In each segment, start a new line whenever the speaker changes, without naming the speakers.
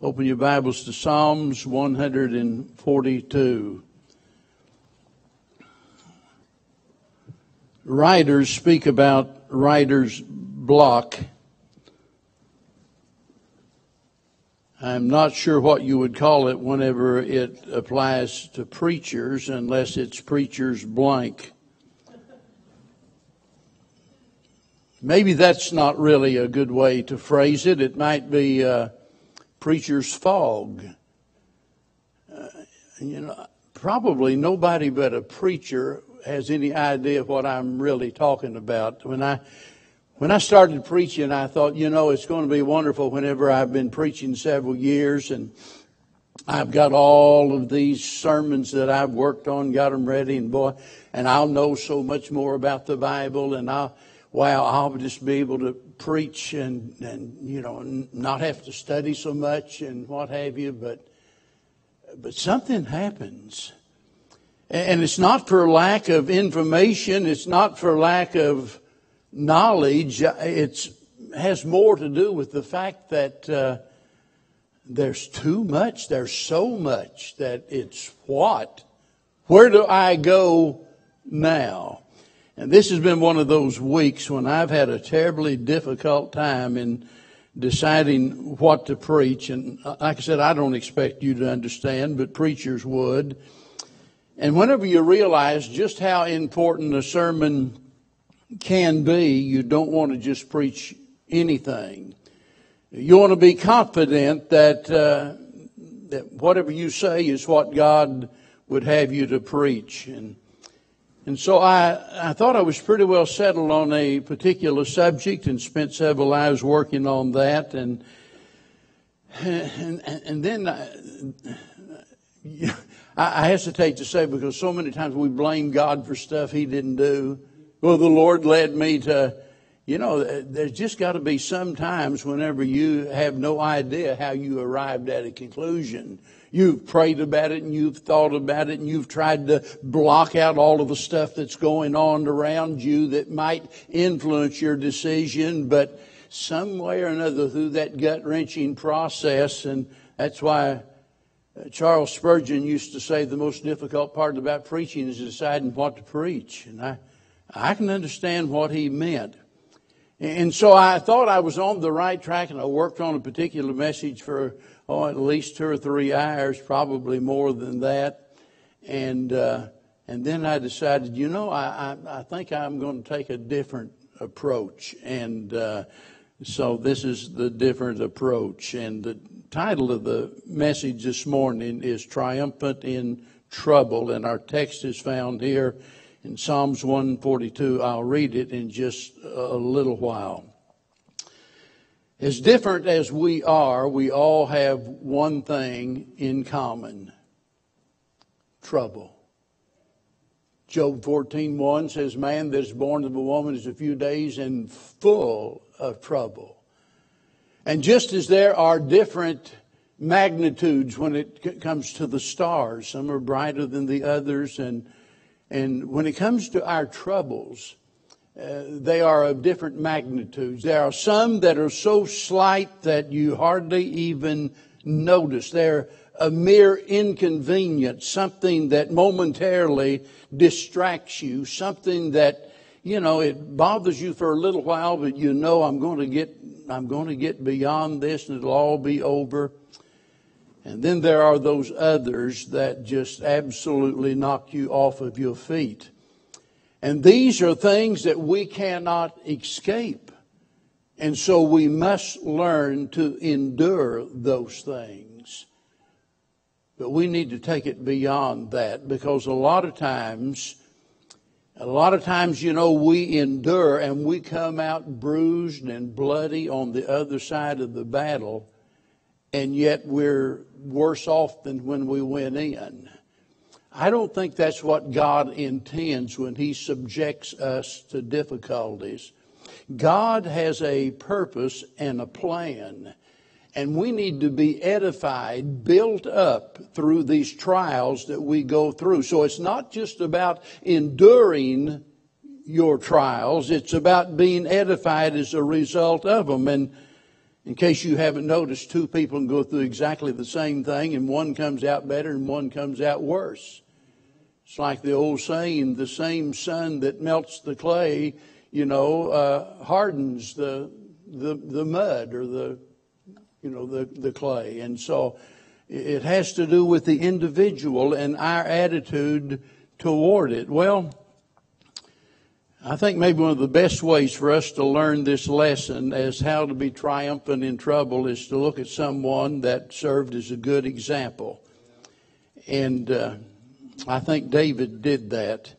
Open your Bibles to Psalms 142. Writers speak about writer's block. I'm not sure what you would call it whenever it applies to preachers, unless it's preacher's blank. Maybe that's not really a good way to phrase it. It might be uh, preacher's fog. Uh, you know, probably nobody but a preacher has any idea what I'm really talking about. When I when I started preaching, I thought, you know, it's going to be wonderful whenever I've been preaching several years and I've got all of these sermons that I've worked on, got them ready, and boy, and I'll know so much more about the Bible, and I'll, wow, I'll just be able to preach and, and you know, not have to study so much and what have you, but, but something happens. And it's not for lack of information, it's not for lack of knowledge, it has more to do with the fact that uh, there's too much, there's so much that it's what? Where do I go now? And this has been one of those weeks when I've had a terribly difficult time in deciding what to preach. And uh, like I said, I don't expect you to understand, but preachers would. And whenever you realize just how important a sermon can be, you don't want to just preach anything. You want to be confident that, uh, that whatever you say is what God would have you to preach. And, and so I, I thought I was pretty well settled on a particular subject and spent several hours working on that. And, and, and then I, I hesitate to say because so many times we blame God for stuff He didn't do. Well, the Lord led me to, you know, there's just got to be some times whenever you have no idea how you arrived at a conclusion. You've prayed about it and you've thought about it and you've tried to block out all of the stuff that's going on around you that might influence your decision, but some way or another through that gut wrenching process, and that's why uh, Charles Spurgeon used to say the most difficult part about preaching is deciding what to preach. And I, I can understand what he meant. And so I thought I was on the right track and I worked on a particular message for, oh, at least two or three hours, probably more than that. And, uh, and then I decided, you know, I, I, I, think I'm going to take a different approach. And, uh, so this is the different approach. And the title of the message this morning is Triumphant in Trouble. And our text is found here in Psalms 142. I'll read it in just a little while. As different as we are, we all have one thing in common trouble. Job 14:1 says, Man that is born of a woman is a few days and full of trouble. And just as there are different magnitudes when it comes to the stars, some are brighter than the others, and and when it comes to our troubles, uh, they are of different magnitudes. There are some that are so slight that you hardly even notice. They're a mere inconvenience, something that momentarily distracts you, something that, you know, it bothers you for a little while, but you know I'm going to get, I'm going to get beyond this and it'll all be over. And then there are those others that just absolutely knock you off of your feet. And these are things that we cannot escape. And so we must learn to endure those things. But we need to take it beyond that because a lot of times, a lot of times, you know, we endure and we come out bruised and bloody on the other side of the battle and yet we're worse off than when we went in. I don't think that's what God intends when He subjects us to difficulties. God has a purpose and a plan, and we need to be edified, built up through these trials that we go through. So it's not just about enduring your trials, it's about being edified as a result of them. And In case you haven't noticed, two people can go through exactly the same thing and one comes out better and one comes out worse. It's like the old saying, the same sun that melts the clay, you know, uh, hardens the, the, the mud or the, you know, the, the clay. And so it has to do with the individual and our attitude toward it. Well, I think maybe one of the best ways for us to learn this lesson as how to be triumphant in trouble is to look at someone that served as a good example. And uh, I think David did that.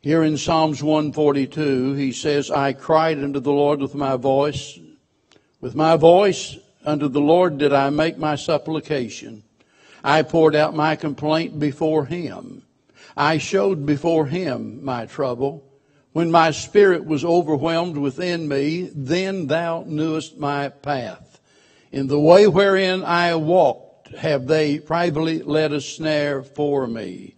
Here in Psalms 142, he says, I cried unto the Lord with my voice. With my voice unto the Lord did I make my supplication. I poured out my complaint before him. I showed before him my trouble. When my spirit was overwhelmed within me, then thou knewest my path. In the way wherein I walked, have they privately laid a snare for me.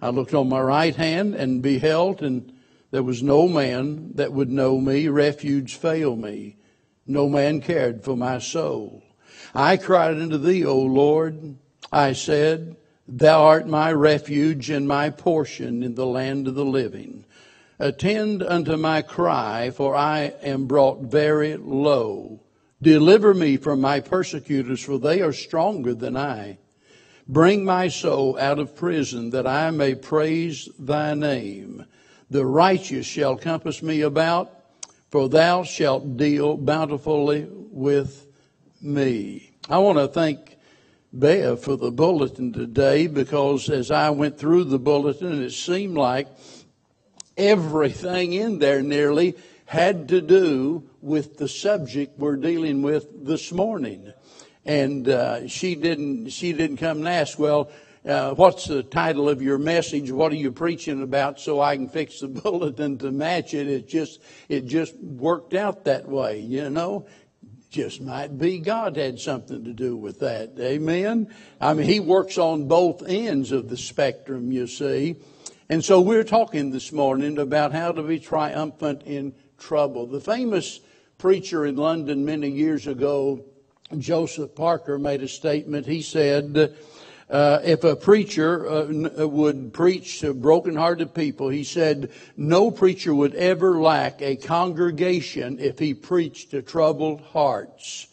I looked on my right hand and beheld, and there was no man that would know me. Refuge failed me. No man cared for my soul. I cried unto thee, O Lord. I said, Thou art my refuge and my portion in the land of the living. Attend unto my cry, for I am brought very low. Deliver me from my persecutors, for they are stronger than I. Bring my soul out of prison, that I may praise thy name. The righteous shall compass me about, for thou shalt deal bountifully with me. I want to thank Bev for the bulletin today because as I went through the bulletin, it seemed like everything in there nearly had to do with the subject we're dealing with this morning. And uh, she didn't. She didn't come and ask. Well, uh, what's the title of your message? What are you preaching about? So I can fix the bulletin to match it. It just it just worked out that way. You know, just might be God had something to do with that. Amen. I mean, He works on both ends of the spectrum. You see. And so we're talking this morning about how to be triumphant in trouble. The famous preacher in London many years ago, Joseph Parker, made a statement. He said, uh, if a preacher uh, uh, would preach to broken-hearted people, he said, no preacher would ever lack a congregation if he preached to troubled hearts.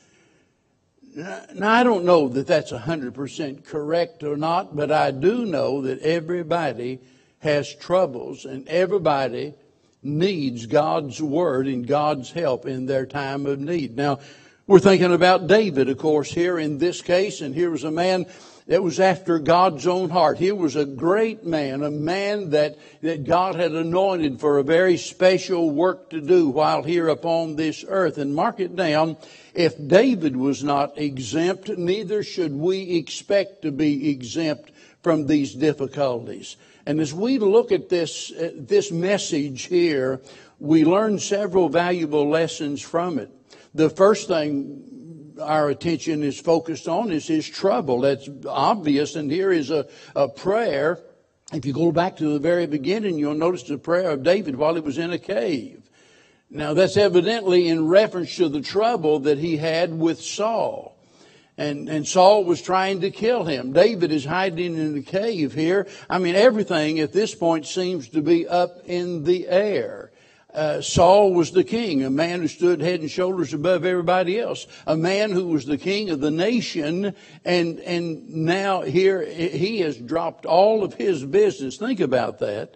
Now, I don't know that that's 100% correct or not, but I do know that everybody has troubles, and everybody needs God's word and God's help in their time of need. Now, we're thinking about David, of course, here in this case, and here was a man that was after God's own heart. He was a great man, a man that, that God had anointed for a very special work to do while here upon this earth. And mark it down, if David was not exempt, neither should we expect to be exempt from these difficulties. And as we look at this, uh, this message here, we learn several valuable lessons from it. The first thing our attention is focused on is his trouble. That's obvious. And here is a, a prayer. If you go back to the very beginning, you'll notice the prayer of David while he was in a cave. Now that's evidently in reference to the trouble that he had with Saul. And, and Saul was trying to kill him. David is hiding in the cave here. I mean, everything at this point seems to be up in the air. Uh, Saul was the king, a man who stood head and shoulders above everybody else, a man who was the king of the nation, and and now here he has dropped all of his business. Think about that.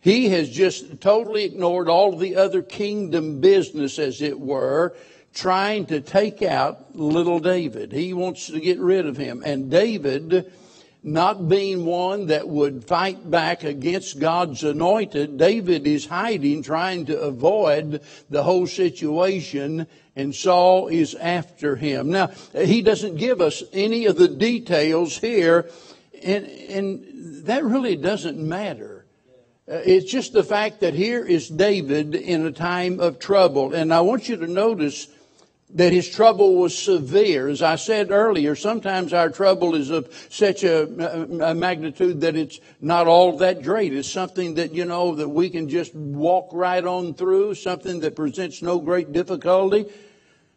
He has just totally ignored all the other kingdom business, as it were, trying to take out little David. He wants to get rid of him. And David, not being one that would fight back against God's anointed, David is hiding, trying to avoid the whole situation, and Saul is after him. Now, he doesn't give us any of the details here, and, and that really doesn't matter. Uh, it's just the fact that here is David in a time of trouble. And I want you to notice that his trouble was severe. As I said earlier, sometimes our trouble is of such a, a, magnitude that it's not all that great. It's something that, you know, that we can just walk right on through, something that presents no great difficulty.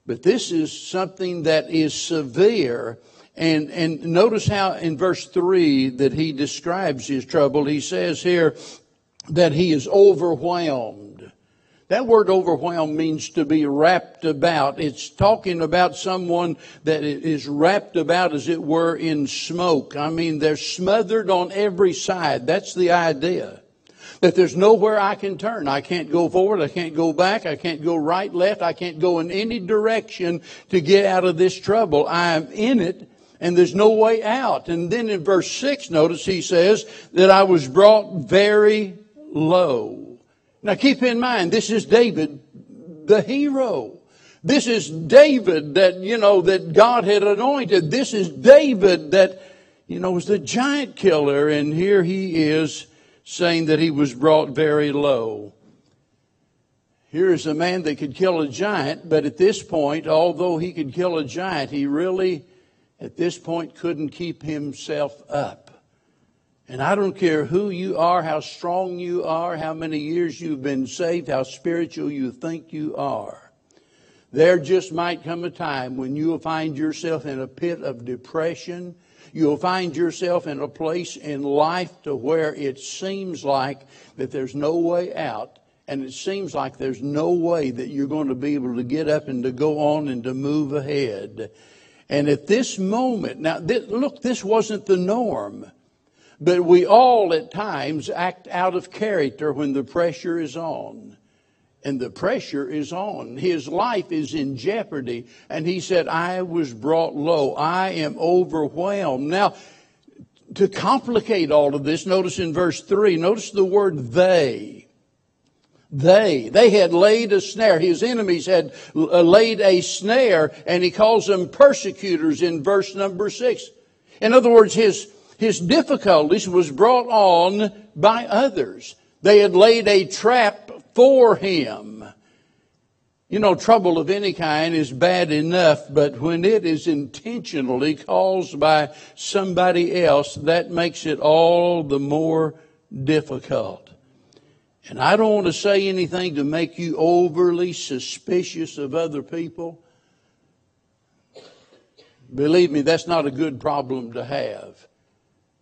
But this is something that is severe. And, and notice how in verse 3 that he describes his trouble. He says here that he is overwhelmed. That word overwhelmed means to be wrapped about. It's talking about someone that is wrapped about, as it were, in smoke. I mean, they're smothered on every side. That's the idea that there's nowhere I can turn. I can't go forward. I can't go back. I can't go right, left. I can't go in any direction to get out of this trouble. I am in it and there's no way out. And then in verse 6, notice he says that I was brought very low. Now keep in mind, this is David, the hero. This is David that, you know, that God had anointed. This is David that, you know, was the giant killer. And here he is saying that he was brought very low. Here is a man that could kill a giant, but at this point, although he could kill a giant, he really, at this point, couldn't keep himself up. And I don't care who you are, how strong you are, how many years you've been saved, how spiritual you think you are. There just might come a time when you will find yourself in a pit of depression You'll find yourself in a place in life to where it seems like that there's no way out and it seems like there's no way that you're going to be able to get up and to go on and to move ahead. And at this moment, now this, look, this wasn't the norm, but we all at times act out of character when the pressure is on and the pressure is on. His life is in jeopardy. And he said, I was brought low. I am overwhelmed. Now, to complicate all of this, notice in verse 3, notice the word they. They. They had laid a snare. His enemies had uh, laid a snare, and he calls them persecutors in verse number 6. In other words, his, his difficulties was brought on by others. They had laid a trap for him. You know, trouble of any kind is bad enough, but when it is intentionally caused by somebody else, that makes it all the more difficult. And I don't want to say anything to make you overly suspicious of other people. Believe me, that's not a good problem to have.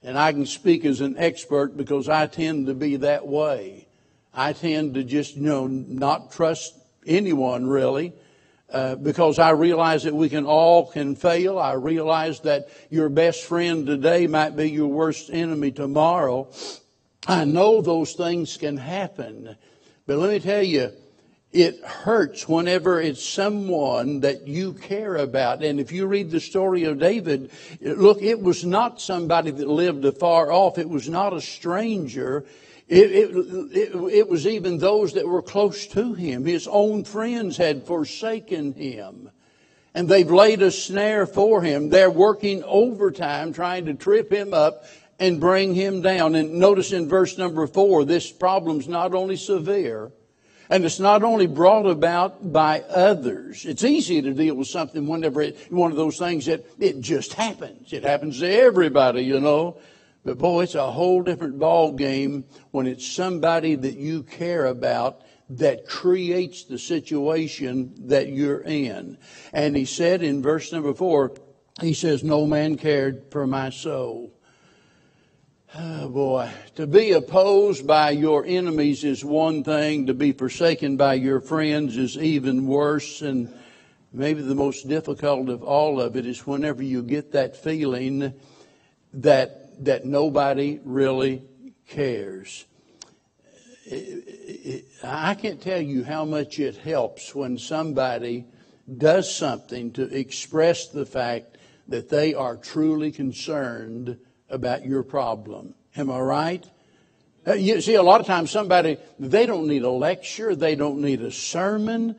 And I can speak as an expert because I tend to be that way. I tend to just, you know, not trust anyone really. Uh, because I realize that we can all can fail. I realize that your best friend today might be your worst enemy tomorrow. I know those things can happen. But let me tell you, it hurts whenever it's someone that you care about. And if you read the story of David, look, it was not somebody that lived afar off. It was not a stranger. It, it, it, it, was even those that were close to him. His own friends had forsaken him. And they've laid a snare for him. They're working overtime trying to trip him up and bring him down. And notice in verse number four, this problem's not only severe, and it's not only brought about by others. It's easy to deal with something whenever it, one of those things that it just happens. It happens to everybody, you know. But boy, it's a whole different ball game when it's somebody that you care about that creates the situation that you're in. And he said in verse number four, he says, No man cared for my soul. Oh boy, to be opposed by your enemies is one thing, to be forsaken by your friends is even worse. And maybe the most difficult of all of it is whenever you get that feeling that that nobody really cares. I can't tell you how much it helps when somebody does something to express the fact that they are truly concerned about your problem. Am I right? Uh, you see, a lot of times somebody, they don't need a lecture, they don't need a sermon.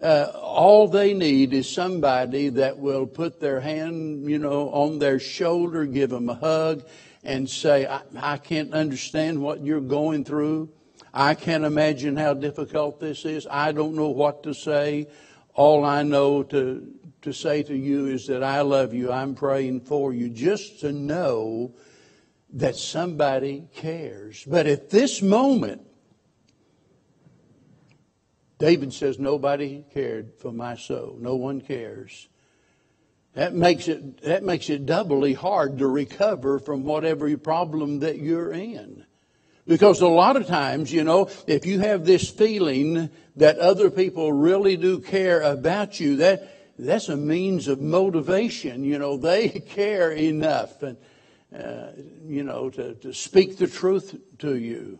Uh, all they need is somebody that will put their hand, you know, on their shoulder, give them a hug, and say, I, I can't understand what you're going through. I can't imagine how difficult this is. I don't know what to say. All I know to, to say to you is that I love you. I'm praying for you. Just to know that somebody cares. But at this moment, David says, Nobody cared for my soul. No one cares. That makes it, that makes it doubly hard to recover from whatever problem that you're in. Because a lot of times, you know, if you have this feeling that other people really do care about you, that, that's a means of motivation. You know, they care enough and, uh, you know, to, to speak the truth to you.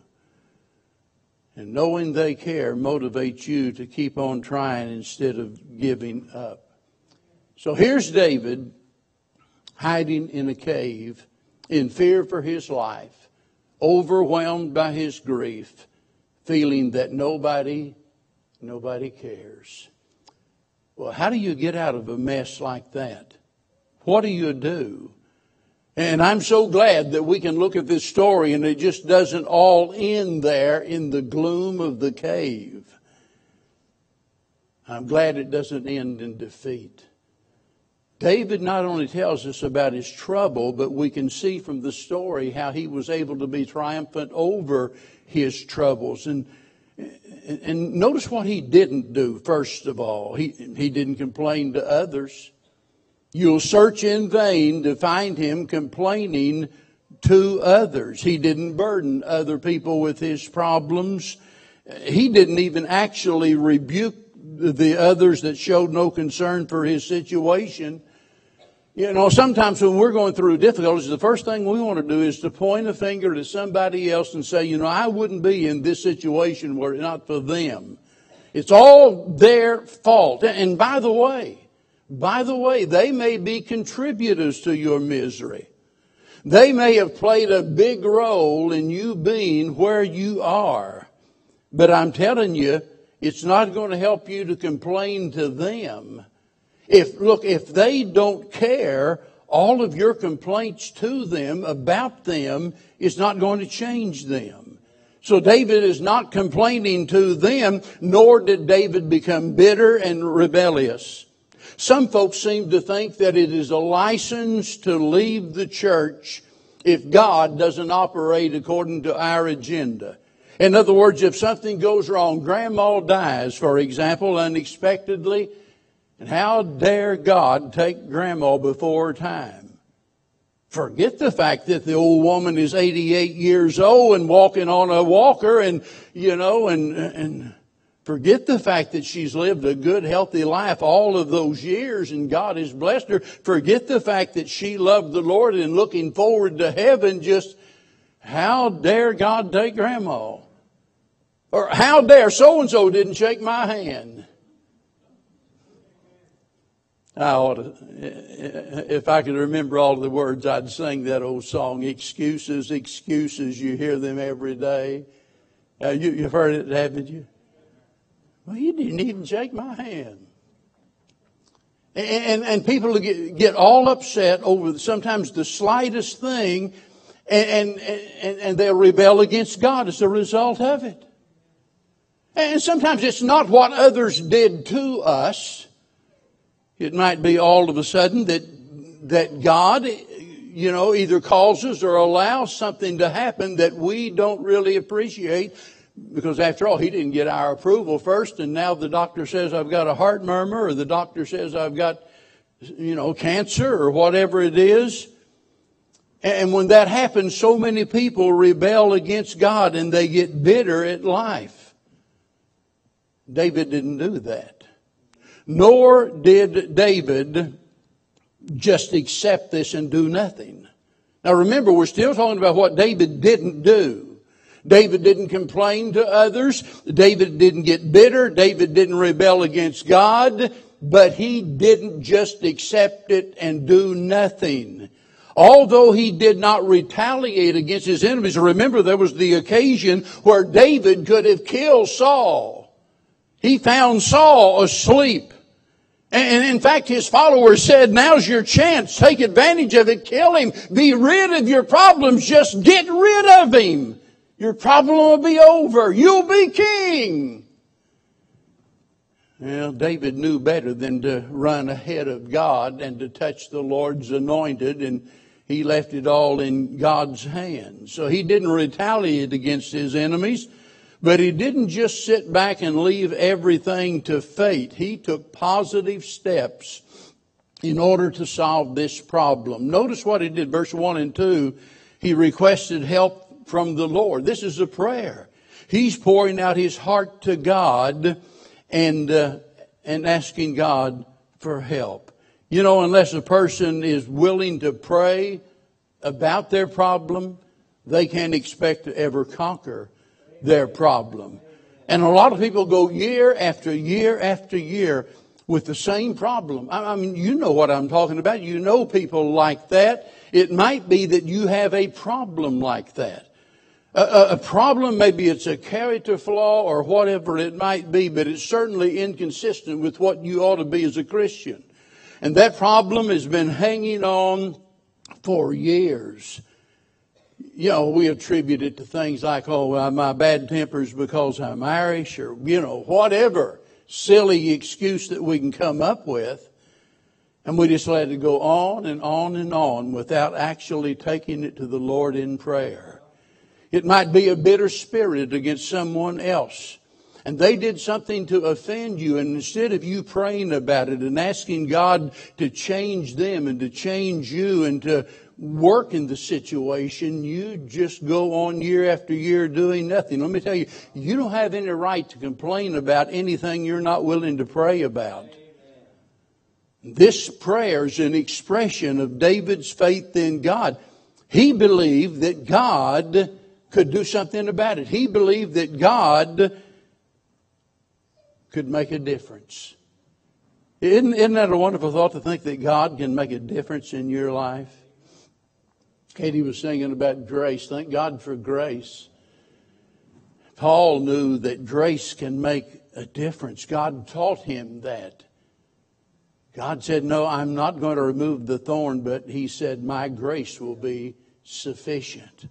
And knowing they care motivates you to keep on trying instead of giving up. So here's David hiding in a cave in fear for his life, overwhelmed by his grief, feeling that nobody, nobody cares. Well, how do you get out of a mess like that? What do you do? And I'm so glad that we can look at this story and it just doesn't all end there in the gloom of the cave. I'm glad it doesn't end in defeat. David not only tells us about his trouble, but we can see from the story how he was able to be triumphant over his troubles. And, and notice what he didn't do, first of all. He, he didn't complain to others. You'll search in vain to find him complaining to others. He didn't burden other people with his problems. He didn't even actually rebuke the others that showed no concern for his situation. You know, sometimes when we're going through difficulties, the first thing we want to do is to point a finger to somebody else and say, you know, I wouldn't be in this situation were it not for them. It's all their fault. And by the way, by the way, they may be contributors to your misery. They may have played a big role in you being where you are. But I'm telling you, it's not going to help you to complain to them if, look, if they don't care, all of your complaints to them about them is not going to change them. So David is not complaining to them, nor did David become bitter and rebellious. Some folks seem to think that it is a license to leave the church if God doesn't operate according to our agenda. In other words, if something goes wrong, grandma dies, for example, unexpectedly, and how dare God take grandma before time? Forget the fact that the old woman is 88 years old and walking on a walker and, you know, and, and forget the fact that she's lived a good, healthy life all of those years and God has blessed her. Forget the fact that she loved the Lord and looking forward to heaven. Just how dare God take grandma? Or how dare so and so didn't shake my hand? I ought to, if I could remember all the words, I'd sing that old song, Excuses, Excuses. You hear them every day. Uh, you, you've heard it, haven't you? Well, you didn't even shake my hand. And, and, and people get, get all upset over sometimes the slightest thing, and, and, and they'll rebel against God as a result of it. And sometimes it's not what others did to us it might be all of a sudden that, that God, you know, either causes or allows something to happen that we don't really appreciate because after all, he didn't get our approval first and now the doctor says I've got a heart murmur or the doctor says I've got, you know, cancer or whatever it is. And when that happens, so many people rebel against God and they get bitter at life. David didn't do that. Nor did David just accept this and do nothing. Now remember, we're still talking about what David didn't do. David didn't complain to others. David didn't get bitter. David didn't rebel against God. But he didn't just accept it and do nothing. Although he did not retaliate against his enemies, remember there was the occasion where David could have killed Saul. He found Saul asleep. And in fact, his followers said, now's your chance. Take advantage of it. Kill him. Be rid of your problems. Just get rid of him. Your problem will be over. You'll be king. Well, David knew better than to run ahead of God and to touch the Lord's anointed, and he left it all in God's hands. So he didn't retaliate against his enemies, But he didn't just sit back and leave everything to fate. He took positive steps in order to solve this problem. Notice what he did, verse 1 and 2. He requested help from the Lord. This is a prayer. He's pouring out his heart to God and, uh, and asking God for help. You know, unless a person is willing to pray about their problem, they can't expect to ever conquer their problem. And a lot of people go year after year after year with the same problem. I mean, you know what I'm talking about. You know people like that. It might be that you have a problem like that. A, a, problem, maybe it's a character flaw or whatever it might be, but it's certainly inconsistent with what you ought to be as a Christian. And that problem has been hanging on for years. You know, we attribute it to things like, oh, my bad temper is because I'm Irish or, you know, whatever silly excuse that we can come up with. And we just let it go on and on and on without actually taking it to the Lord in prayer. It might be a bitter spirit against someone else. And they did something to offend you. And instead of you praying about it and asking God to change them and to change you and to work in the situation, you just go on year after year doing nothing. Let me tell you, you don't have any right to complain about anything you're not willing to pray about. This prayer is an expression of David's faith in God. He believed that God could do something about it. He believed that God could make a difference. Isn't, isn't that a wonderful thought to think that God can make a difference in your life? Katie was singing about grace. Thank God for grace. Paul knew that grace can make a difference. God taught him that. God said, No, I'm not going to remove the thorn, but he said, My grace will be sufficient.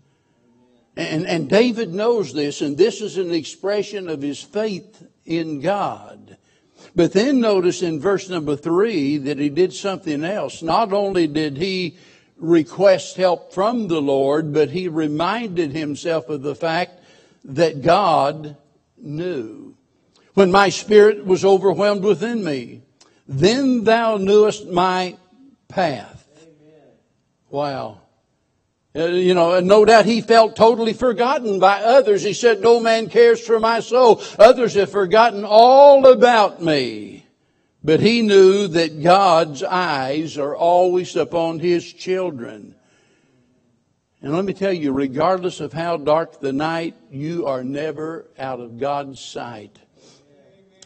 And, and David knows this, and this is an expression of his faith in God. But then notice in verse number three that he did something else. Not only did he request help from the Lord, but he reminded himself of the fact that God knew. When my spirit was overwhelmed within me, then thou knewest my path. Wow. Uh, you know, and no doubt he felt totally forgotten by others. He said, no man cares for my soul. Others have forgotten all about me. But he knew that God's eyes are always upon his children. And let me tell you, regardless of how dark the night, you are never out of God's sight.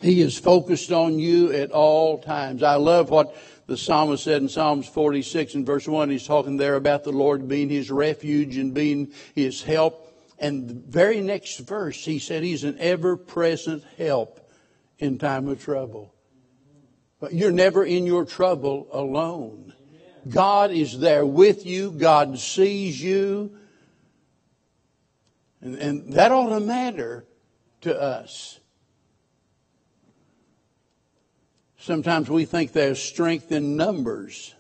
He is focused on you at all times. I love what the psalmist said in Psalms 46 and verse 1. He's talking there about the Lord being his refuge and being his help. And the very next verse, he said he's an ever present help in time of trouble. But you're never in your trouble alone. God is there with you. God sees you. And, and that ought to matter to us. Sometimes we think there's strength in numbers.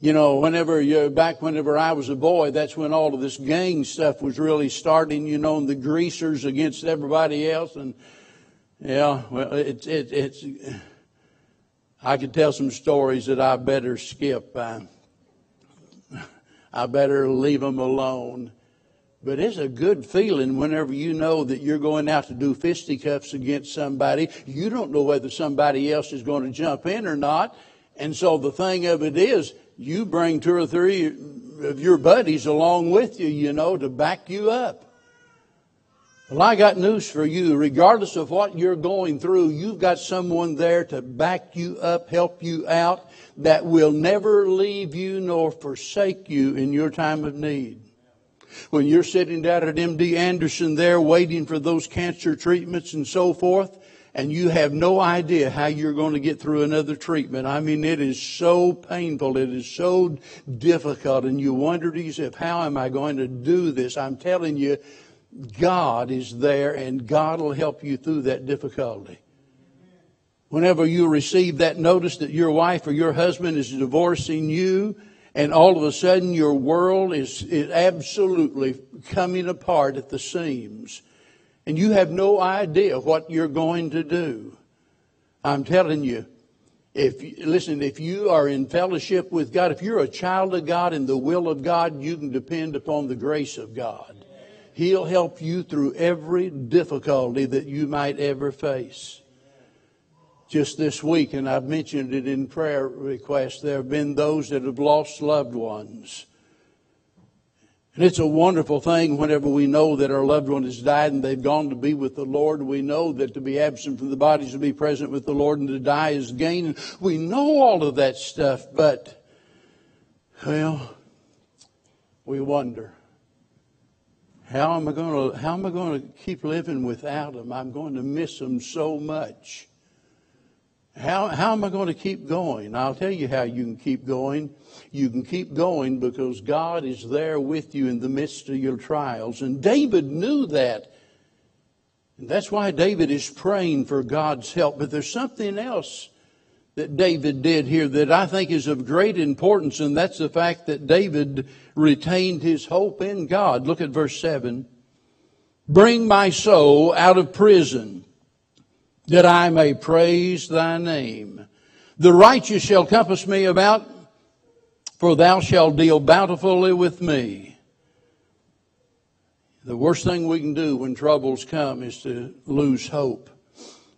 You know, whenever you back whenever I was a boy, that's when all of this gang stuff was really starting. You know, and the greasers against everybody else, and yeah, well, it's it, it's I could tell some stories that I better skip. I, I better leave them alone. But it's a good feeling whenever you know that you're going out to do fisticuffs against somebody. You don't know whether somebody else is going to jump in or not. And so the thing of it is, you bring two or three of your buddies along with you, you know, to back you up. Well, I got news for you. Regardless of what you're going through, you've got someone there to back you up, help you out, that will never leave you nor forsake you in your time of need. When you're sitting down at MD Anderson there waiting for those cancer treatments and so forth, and you have no idea how you're going to get through another treatment. I mean, it is so painful. It is so difficult. And you wonder to yourself, how am I going to do this? I'm telling you, God is there and God will help you through that difficulty. Whenever you receive that notice that your wife or your husband is divorcing you, and all of a sudden your world is, is absolutely coming apart at the seams. and you have no idea what you're going to do. I'm telling you, if listen, if you are in fellowship with God, if you're a child of God in the will of God, you can depend upon the grace of God. He'll help you through every difficulty that you might ever face. Just this week, and I've mentioned it in prayer requests, there have been those that have lost loved ones. And it's a wonderful thing whenever we know that our loved one has died and they've gone to be with the Lord. We know that to be absent from the body is to be present with the Lord and to die is gain. And we know all of that stuff, but, well, we wonder. How am I going to, how am I going to keep living without them? I'm going to miss them so much. How, how am I going to keep going? I'll tell you how you can keep going. You can keep going because God is there with you in the midst of your trials. And David knew that. And that's why David is praying for God's help. But there's something else that David did here that I think is of great importance, and that's the fact that David retained his hope in God. Look at verse 7. Bring my soul out of prison that I may praise thy name. The righteous shall compass me about, for thou shalt deal bountifully with me. The worst thing we can do when troubles come is to lose hope.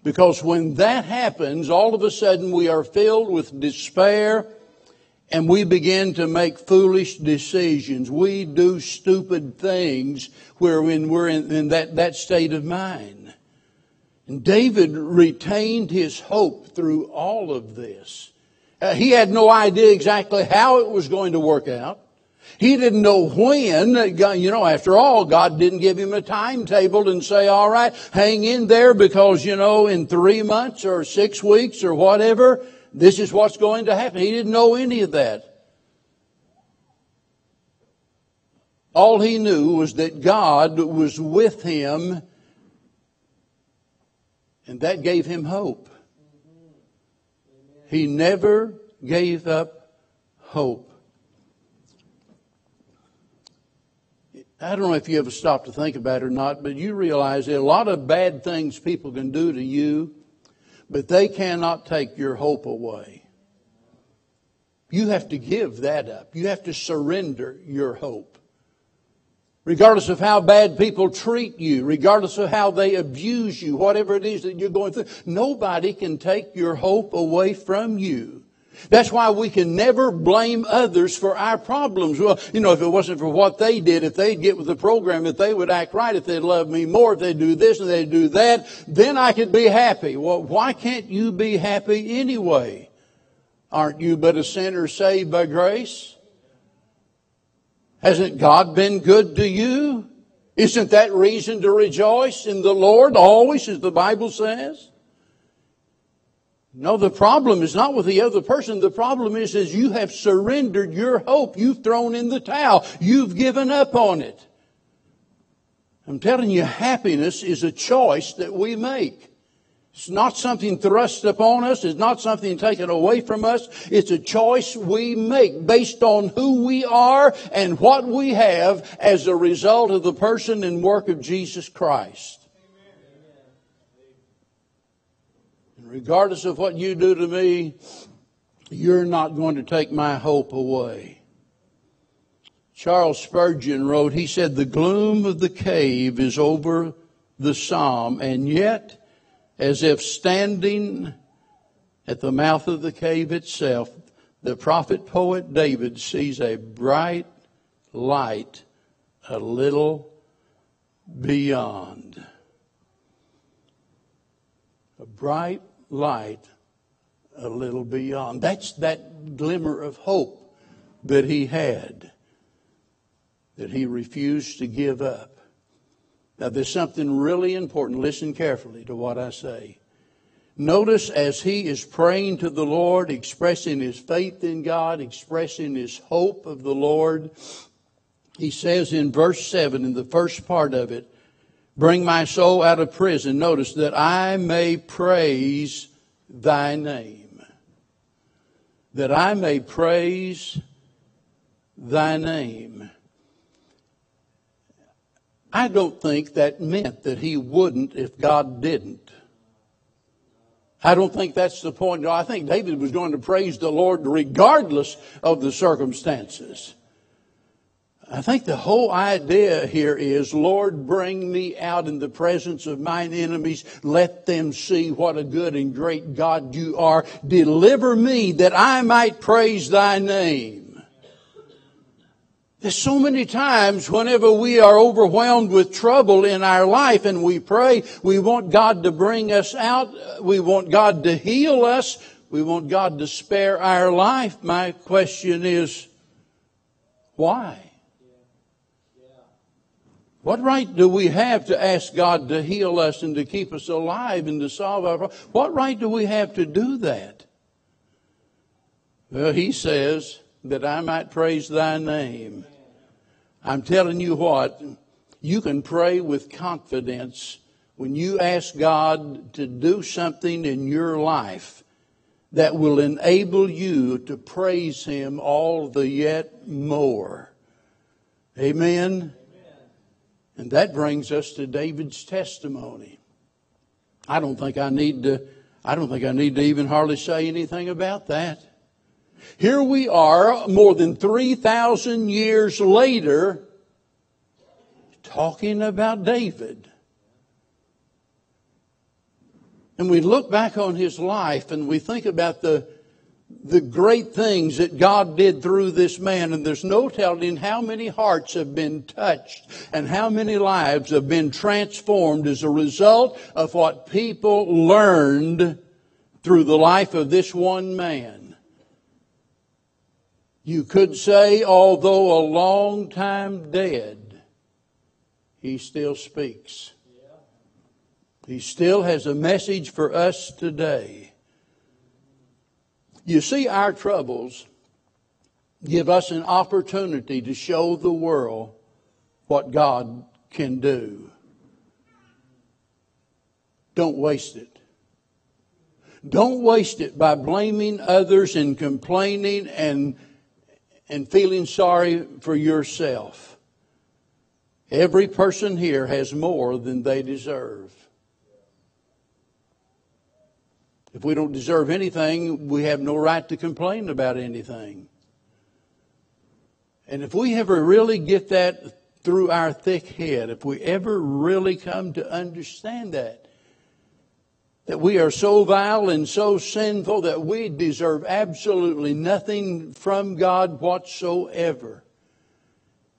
Because when that happens, all of a sudden we are filled with despair and we begin to make foolish decisions. We do stupid things where when we're in, in that, that state of mind. And David retained his hope through all of this. Uh, he had no idea exactly how it was going to work out. He didn't know when. You know, after all, God didn't give him a timetable and say, all right, hang in there because, you know, in three months or six weeks or whatever, this is what's going to happen. He didn't know any of that. All he knew was that God was with him and that gave him hope. He never gave up hope. I don't know if you ever stop to think about it or not, but you realize that a lot of bad things people can do to you, but they cannot take your hope away. You have to give that up. You have to surrender your hope regardless of how bad people treat you, regardless of how they abuse you, whatever it is that you're going through. Nobody can take your hope away from you. That's why we can never blame others for our problems. Well, you know, if it wasn't for what they did, if they'd get with the program, if they would act right, if they'd love me more, if they'd do this and they'd do that, then I could be happy. Well, why can't you be happy anyway? Aren't you but a sinner saved by grace? Hasn't God been good to you? Isn't that reason to rejoice in the Lord always, as the Bible says? No, the problem is not with the other person. The problem is, is you have surrendered your hope. You've thrown in the towel. You've given up on it. I'm telling you, happiness is a choice that we make. It's not something thrust upon us. It's not something taken away from us. It's a choice we make based on who we are and what we have as a result of the person and work of Jesus Christ. Regardless of what you do to me, you're not going to take my hope away. Charles Spurgeon wrote, he said, the gloom of the cave is over the psalm, and yet as if standing at the mouth of the cave itself, the prophet poet David sees a bright light a little beyond. A bright light a little beyond. That's that glimmer of hope that he had, that he refused to give up. Now, there's something really important. Listen carefully to what I say. Notice as he is praying to the Lord, expressing his faith in God, expressing his hope of the Lord, he says in verse 7, in the first part of it, Bring my soul out of prison. Notice that I may praise thy name. That I may praise thy name. I don't think that meant that he wouldn't if God didn't. I don't think that's the point. No, I think David was going to praise the Lord regardless of the circumstances. I think the whole idea here is, Lord, bring me out in the presence of mine enemies. Let them see what a good and great God you are. Deliver me that I might praise thy name. There's so many times whenever we are overwhelmed with trouble in our life and we pray, we want God to bring us out. We want God to heal us. We want God to spare our life. My question is, why? What right do we have to ask God to heal us and to keep us alive and to solve our problems? What right do we have to do that? Well, he says that I might praise thy name. I'm telling you what, you can pray with confidence when you ask God to do something in your life that will enable you to praise him all the yet more. Amen. And that brings us to David's testimony. I don't think I need to, I don't think I need to even hardly say anything about that. Here we are, more than 3,000 years later, talking about David. And we look back on his life and we think about the the great things that God did through this man, and there's no telling how many hearts have been touched and how many lives have been transformed as a result of what people learned through the life of this one man. You could say, although a long time dead, he still speaks. He still has a message for us today. You see, our troubles give us an opportunity to show the world what God can do. Don't waste it. Don't waste it by blaming others and complaining and, and feeling sorry for yourself. Every person here has more than they deserve. If we don't deserve anything, we have no right to complain about anything. And if we ever really get that through our thick head, if we ever really come to understand that, that we are so vile and so sinful that we deserve absolutely nothing from God whatsoever.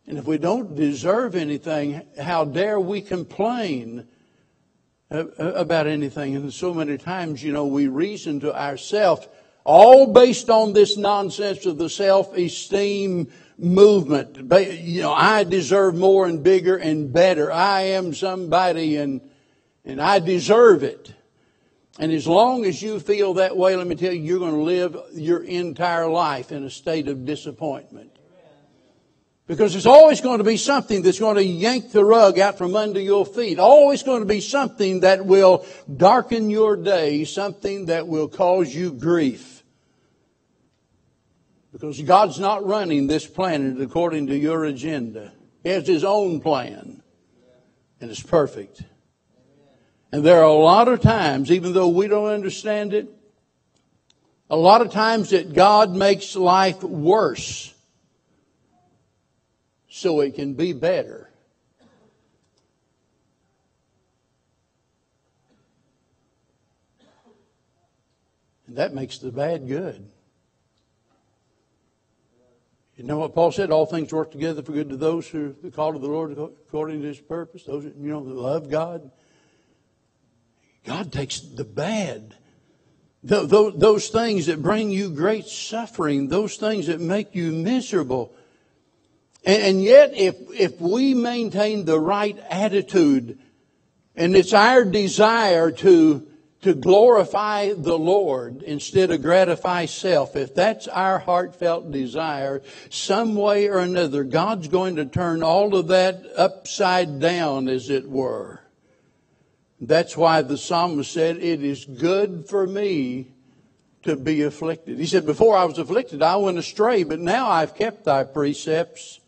And if we don't deserve anything, how dare we complain about anything. And so many times, you know, we reason to ourselves, all based on this nonsense of the self-esteem movement. You know, I deserve more and bigger and better. I am somebody and, and I deserve it. And as long as you feel that way, let me tell you, you're going to live your entire life in a state of disappointment. Because there's always going to be something that's going to yank the rug out from under your feet. Always going to be something that will darken your day, something that will cause you grief. Because God's not running this planet according to your agenda. He has His own plan. And it's perfect. And there are a lot of times, even though we don't understand it, a lot of times that God makes life worse so it can be better. And that makes the bad good. You know what Paul said? All things work together for good to those who are called to the Lord according to his purpose, those you know that love God. God takes the bad. Those things that bring you great suffering, those things that make you miserable, and yet, if, if we maintain the right attitude, and it's our desire to, to glorify the Lord instead of gratify self, if that's our heartfelt desire, some way or another, God's going to turn all of that upside down, as it were. That's why the psalmist said, It is good for me to be afflicted. He said, Before I was afflicted, I went astray, but now I've kept thy precepts.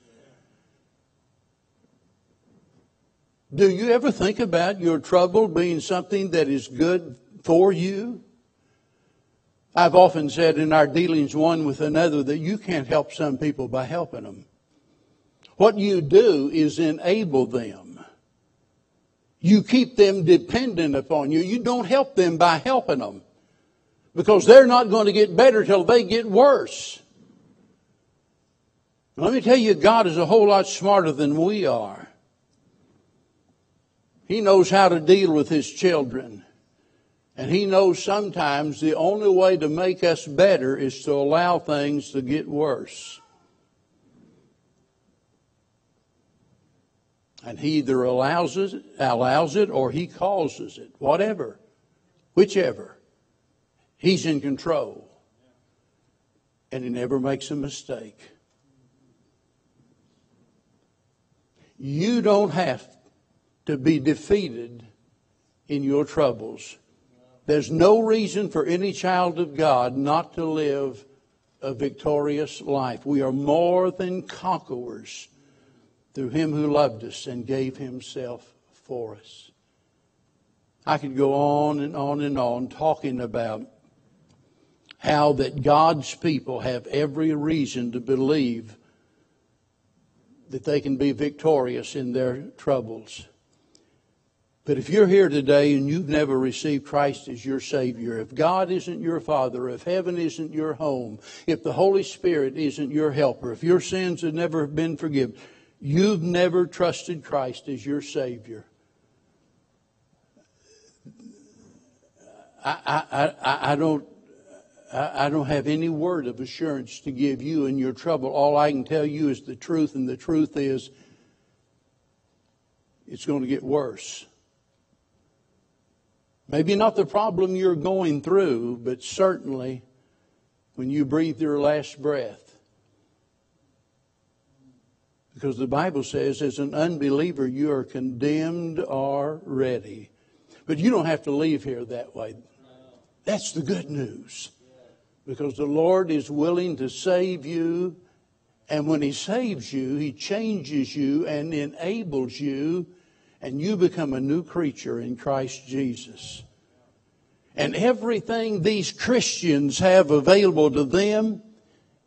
Do you ever think about your trouble being something that is good for you? I've often said in our dealings one with another that you can't help some people by helping them. What you do is enable them. You keep them dependent upon you. You don't help them by helping them because they're not going to get better till they get worse. Let me tell you, God is a whole lot smarter than we are. He knows how to deal with His children. And He knows sometimes the only way to make us better is to allow things to get worse. And He either allows it, allows it or He causes it. Whatever. Whichever. He's in control. And He never makes a mistake. You don't have to be defeated in your troubles. There's no reason for any child of God not to live a victorious life. We are more than conquerors through him who loved us and gave himself for us. I could go on and on and on talking about how that God's people have every reason to believe that they can be victorious in their troubles. But if you're here today and you've never received Christ as your Savior, if God isn't your Father, if heaven isn't your home, if the Holy Spirit isn't your helper, if your sins have never been forgiven, you've never trusted Christ as your Savior. I, I, I, I don't I don't have any word of assurance to give you in your trouble. All I can tell you is the truth, and the truth is it's going to get worse. Maybe not the problem you're going through, but certainly when you breathe your last breath. Because the Bible says, as an unbeliever, you are condemned already. But you don't have to leave here that way. That's the good news. Because the Lord is willing to save you. And when He saves you, He changes you and enables you and you become a new creature in Christ Jesus. And everything these Christians have available to them,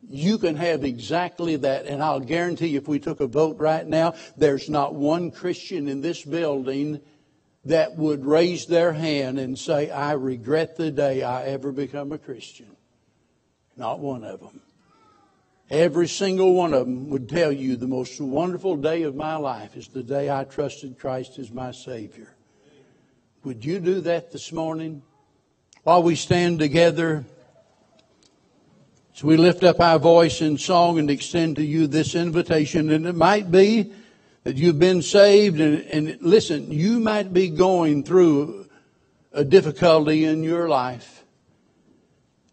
you can have exactly that. And I'll guarantee if we took a vote right now, there's not one Christian in this building that would raise their hand and say, I regret the day I ever become a Christian. Not one of them. Every single one of them would tell you the most wonderful day of my life is the day I trusted Christ as my Savior. Would you do that this morning? While we stand together, so we lift up our voice in song and extend to you this invitation. And it might be that you've been saved and, and listen, you might be going through a difficulty in your life.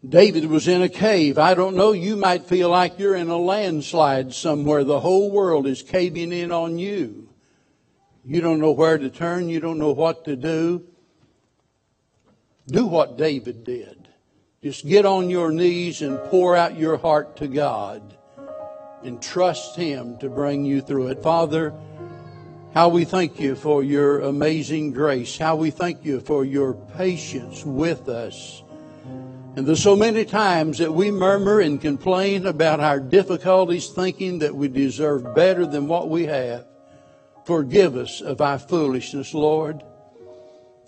David was in a cave. I don't know, you might feel like you're in a landslide somewhere. The whole world is caving in on you. You don't know where to turn. You don't know what to do. Do what David did. Just get on your knees and pour out your heart to God and trust Him to bring you through it. Father, how we thank you for your amazing grace. How we thank you for your patience with us. And there's so many times that we murmur and complain about our difficulties, thinking that we deserve better than what we have. Forgive us of our foolishness, Lord,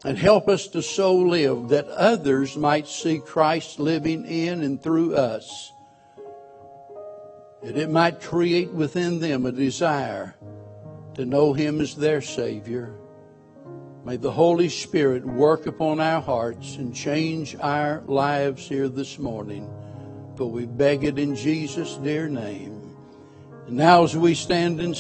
and help us to so live that others might see Christ living in and through us. That it might create within them a desire to know Him as their Savior May the Holy Spirit work upon our hearts and change our lives here this morning. For we beg it in Jesus' dear name. And now as we stand and